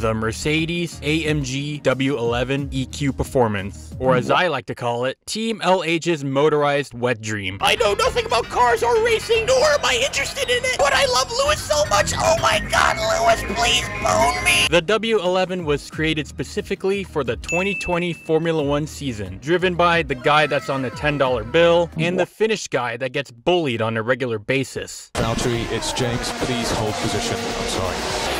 the Mercedes AMG W11 EQ Performance, or as I like to call it, Team LH's motorized wet dream. I know nothing about cars or racing, nor am I interested in it, but I love Lewis so much. Oh my god, Lewis, please bone me. The W11 was created specifically for the 2020 Formula One season, driven by the guy that's on the $10 bill and the Finnish guy that gets bullied on a regular basis. Valtteri, it's James. Please hold position. I'm sorry.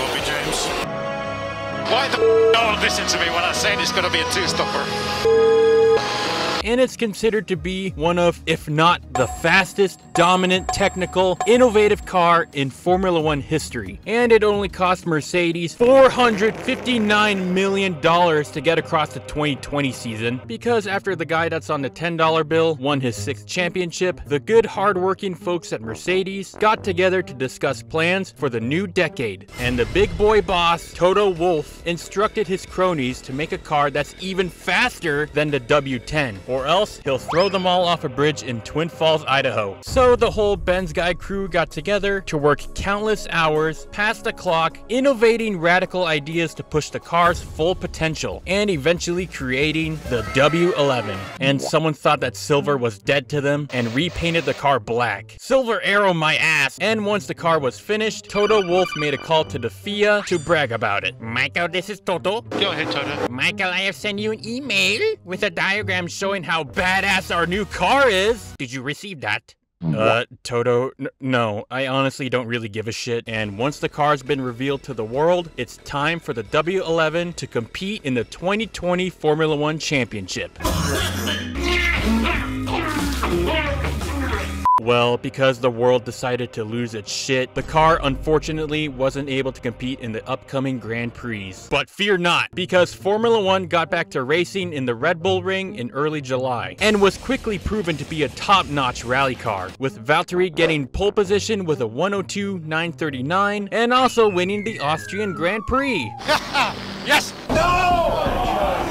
Why the one listen to me when I say it's going to be a two-stopper? and it's considered to be one of, if not the fastest, dominant, technical, innovative car in Formula One history. And it only cost Mercedes $459 million to get across the 2020 season, because after the guy that's on the $10 bill won his sixth championship, the good hardworking folks at Mercedes got together to discuss plans for the new decade. And the big boy boss, Toto Wolff, instructed his cronies to make a car that's even faster than the W10, or else he'll throw them all off a bridge in Twin Falls, Idaho. So the whole Benz Guy crew got together to work countless hours past the clock, innovating radical ideas to push the car's full potential, and eventually creating the W11. And someone thought that silver was dead to them and repainted the car black. Silver arrow my ass! And once the car was finished, Toto Wolff made a call to the FIA to brag about it. Michael, this is Toto. Go ahead, Toto. Michael, I have sent you an email with a diagram showing how badass our new car is. Did you receive that? Uh, Toto, n- no, I honestly don't really give a shit. And once the car's been revealed to the world, it's time for the W11 to compete in the 2020 Formula One Championship. Well, because the world decided to lose its shit, the car unfortunately wasn't able to compete in the upcoming Grand Prix. But fear not, because Formula One got back to racing in the Red Bull Ring in early July, and was quickly proven to be a top-notch rally car, with Valtteri getting pole position with a 102.939, and also winning the Austrian Grand Prix. Yes! No!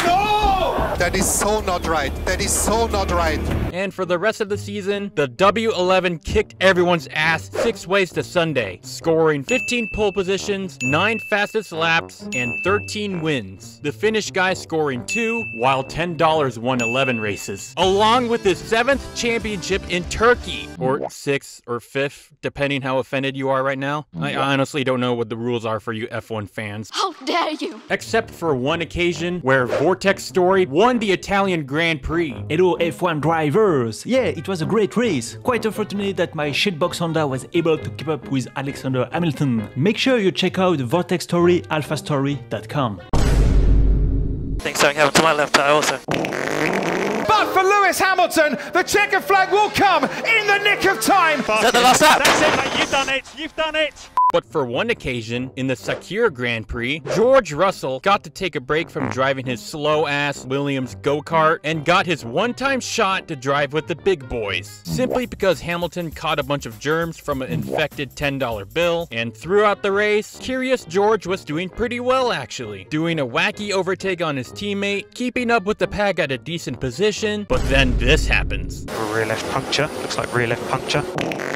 No! That is so not right. That is so not right. And for the rest of the season, the W11 kicked everyone's ass six ways to Sunday, scoring 15 pole positions, 9 fastest laps, and 13 wins. The Finnish guy scoring 2, while $10 won 11 races, along with his 7th championship in Turkey, or 6th or 5th, depending how offended you are right now. I honestly don't know what the rules are for you F1 fans. How dare you! Except for one occasion where Vortex Story won the Italian Grand Prix. Hello F1 drivers! Yeah, it was a great race. Quite unfortunate that my shitbox Honda was able to keep up with Alexander Hamilton. Make sure you check out Vortex Story alphastory.com. think something happened to my left eye also. But for Lewis Hamilton, the checkered flag will come in the nick of time. Is that the last lap? That's it, mate. You've done it. You've done it. But for one occasion, in the Sakhir Grand Prix, George Russell got to take a break from driving his slow ass Williams go kart and got his one time shot to drive with the big boys. Simply because Hamilton caught a bunch of germs from an infected $10 bill, and throughout the race, Curious George was doing pretty well actually. Doing a wacky overtake on his teammate, keeping up with the pack at a decent position, but then this happens. Rear left puncture. Looks like rear left puncture.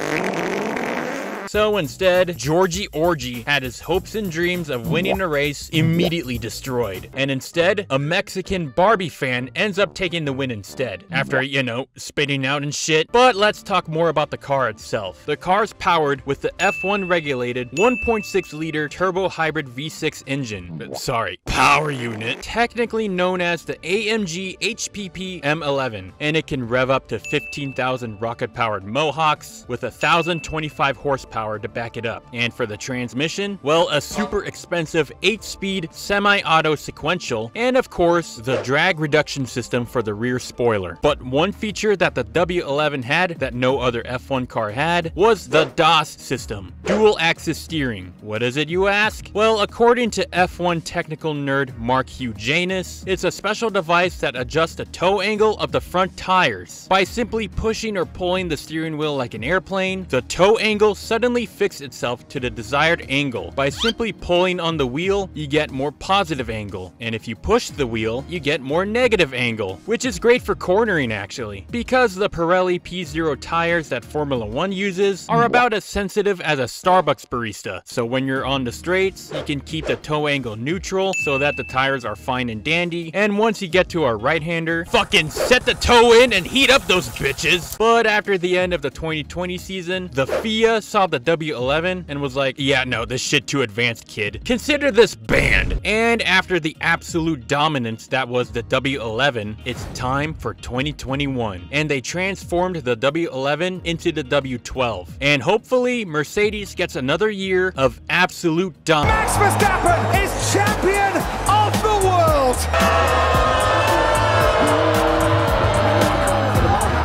So instead, Georgie Orgy had his hopes and dreams of winning a race immediately destroyed. And instead, a Mexican Barbie fan ends up taking the win instead, after, you know, spitting out and shit. But let's talk more about the car itself. The car is powered with the F1 regulated 1.6 liter turbo hybrid V6 engine. Sorry, power unit. Technically known as the AMG HPP M11. And it can rev up to 15,000 rocket powered Mohawks with 1,025 horsepower to back it up. And for the transmission, well, a super expensive 8-speed semi-auto sequential, and of course, the drag reduction system for the rear spoiler. But one feature that the W11 had that no other F1 car had was the DAS system, dual axis steering. What is it you ask? Well, according to F1 technical nerd Mark Hugh Janus, it's a special device that adjusts the toe angle of the front tires. By simply pushing or pulling the steering wheel like an airplane, the toe angle suddenly suddenly fix itself to the desired angle. By simply pulling on the wheel, you get more positive angle, and if you push the wheel, you get more negative angle, which is great for cornering actually, because the Pirelli P0 tires that Formula 1 uses are about as sensitive as a Starbucks barista, so when you're on the straights, you can keep the toe angle neutral so that the tires are fine and dandy, and once you get to a right-hander, fucking set the toe in and heat up those bitches! But after the end of the 2020 season, the FIA saw the W11 and was like, yeah, no, this shit too advanced, kid. Consider this banned. And after the absolute dominance that was the W11, it's time for 2021. And they transformed the W11 into the W12. And hopefully, Mercedes gets another year of absolute dominance. Max Verstappen is champion of the world!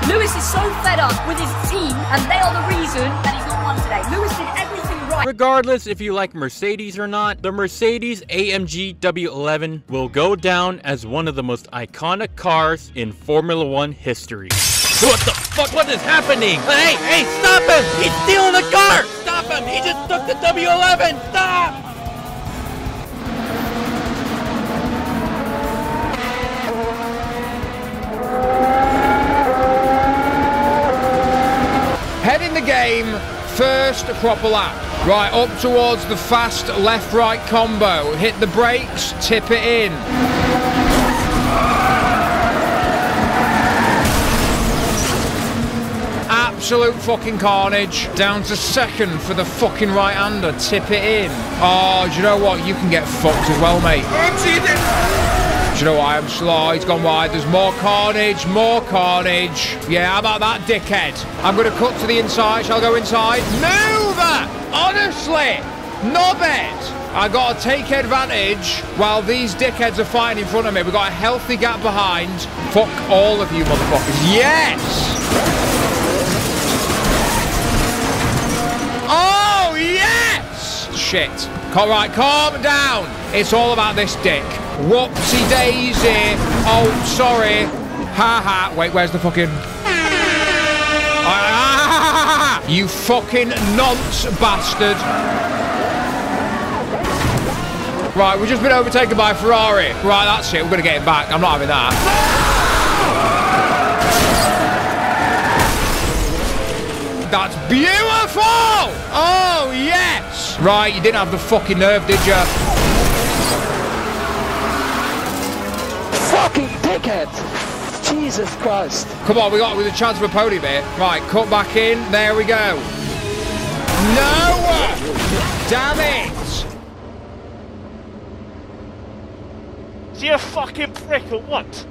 Lewis is so fed up with his team, and they are the reason that he's not Regardless if you like Mercedes or not, the Mercedes AMG W11 will go down as one of the most iconic cars in Formula One history. What the fuck? What is happening? Hey, hey, stop him! He's stealing the car! Stop him! He just took the W11! Stop! Head in the game, first proper lap. Right, up towards the fast left-right combo. Hit the brakes, tip it in. Absolute fucking carnage. Down to second for the fucking right-hander. Tip it in. Oh, do you know what? You can get fucked as well, mate. Do you know what? I'm slow. He's gone wide. There's more carnage, more carnage. Yeah, how about that, dickhead? I'm going to cut to the inside. Shall I go inside? Move! Honestly, knobhead. I got to take advantage while these dickheads are fighting in front of me. We've got a healthy gap behind. Fuck all of you motherfuckers. Yes! Oh, yes! Shit. All right, calm down. It's all about this dick. Whoopsie daisy. Oh, sorry. Ha ha. Wait, where's the fucking. Ah, you fucking nonce bastard. Right, we've just been overtaken by Ferrari. Right, that's it. We're going to get him back. I'm not having that. That's beautiful! Oh, yes! Right, you didn't have the fucking nerve, did you? Fucking dickhead! Jesus Christ. Come on, we got with a chance for a podium here. Right, cut back in. There we go. No! Damn it! Is he a fucking prick or what?